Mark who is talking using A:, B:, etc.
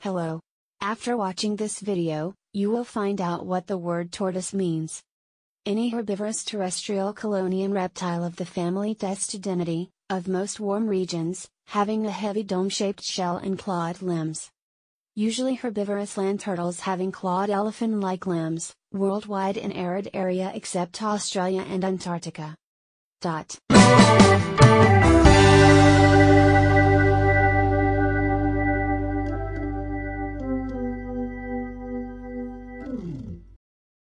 A: Hello. After watching this video, you will find out what the word tortoise means. Any herbivorous terrestrial chelonian reptile of the family Testudinidae, of most warm regions, having a heavy dome-shaped shell and clawed limbs. Usually herbivorous land turtles having clawed elephant-like limbs, worldwide in arid area except Australia and Antarctica. Dot.